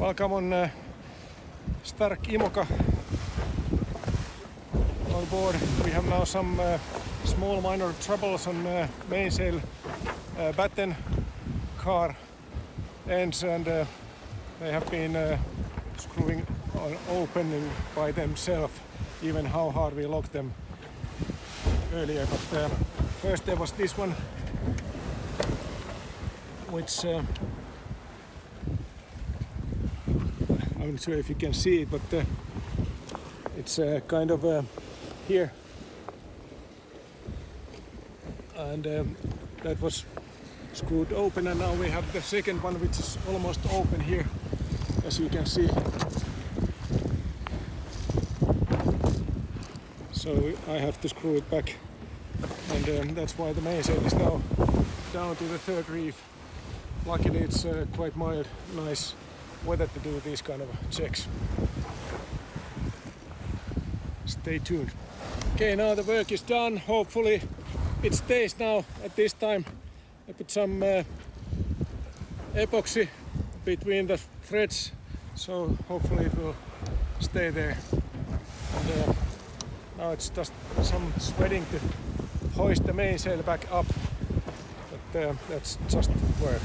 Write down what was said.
Welcome on uh, Stark Imoca on board. We have now some uh, small minor troubles on uh, mainsail uh, batten car ends and uh, they have been uh, screwing on opening by themselves even how hard we locked them earlier but uh, first there was this one which uh, I'm not sure if you can see it, but uh, it's uh, kind of uh, here. And um, that was screwed open, and now we have the second one, which is almost open here, as you can see. So I have to screw it back, and um, that's why the mainsail is now down to the third reef. Luckily, it's uh, quite mild, nice weather to do these kind of checks. Stay tuned. Okay, now the work is done. Hopefully, it stays now at this time. I put some uh, epoxy between the threads, so hopefully it will stay there. And uh, now it's just some sweating to hoist the mainsail back up, but uh, that's just work.